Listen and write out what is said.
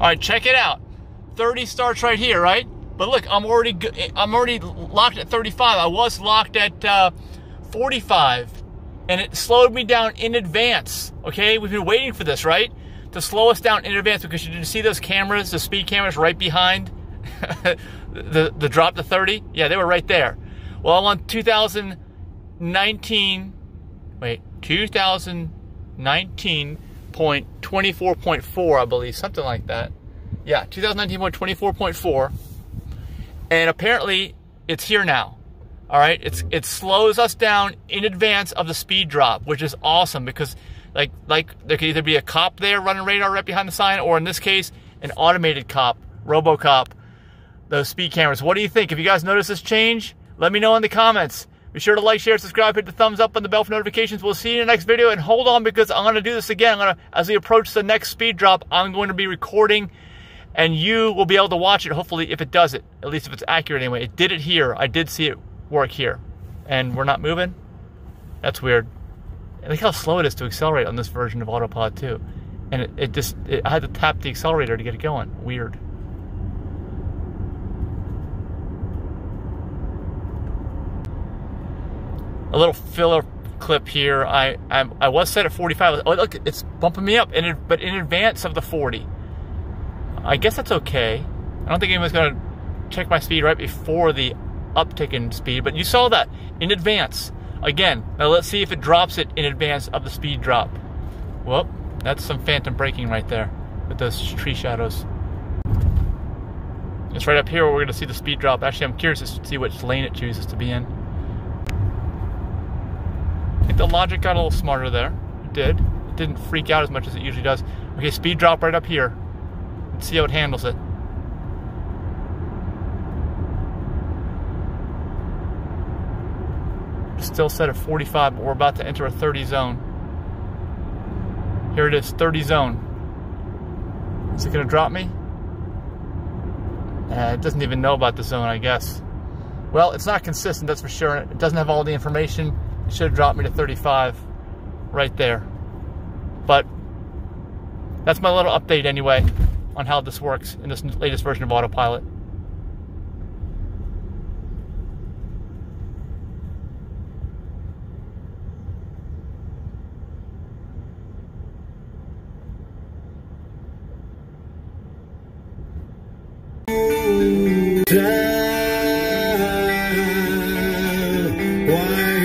All right, check it out. 30 starts right here, right? But look, I'm already I'm already locked at 35. I was locked at uh, 45, and it slowed me down in advance. Okay, we've been waiting for this, right? To slow us down in advance because you didn't see those cameras, the speed cameras right behind the the drop to 30. Yeah, they were right there. Well, on 2019, wait, 2019.24.4, I believe, something like that. Yeah, 2019.24.4 and apparently it's here now. All right, it's it slows us down in advance of the speed drop, which is awesome because like like there could either be a cop there running radar right behind the sign, or in this case, an automated cop, RoboCop, those speed cameras. What do you think? If you guys notice this change, let me know in the comments. Be sure to like, share, subscribe, hit the thumbs up and the bell for notifications. We'll see you in the next video. And hold on because I'm going to do this again. To, as we approach the next speed drop, I'm going to be recording and you will be able to watch it hopefully if it does it. At least if it's accurate anyway. It did it here. I did see it work here. And we're not moving? That's weird. And look how slow it is to accelerate on this version of autopilot 2 and it, it just it, i had to tap the accelerator to get it going. Weird a little filler clip here i i, I was set at 45 oh look it's bumping me up in but in advance of the 40 I guess that's okay. I don't think anyone's going to check my speed right before the uptick in speed, but you saw that in advance. Again, now let's see if it drops it in advance of the speed drop. Well, that's some phantom braking right there with those tree shadows. It's right up here where we're going to see the speed drop. Actually, I'm curious to see which lane it chooses to be in. The logic got a little smarter there. It did. It didn't freak out as much as it usually does. Okay, speed drop right up here Let's see how it handles it. Still set at 45, but we're about to enter a 30 zone. Here it is, 30 zone. Is it going to drop me? Uh, it doesn't even know about the zone, I guess. Well, it's not consistent, that's for sure. It doesn't have all the information. Should have dropped me to 35 right there. But that's my little update anyway on how this works in this latest version of Autopilot. Why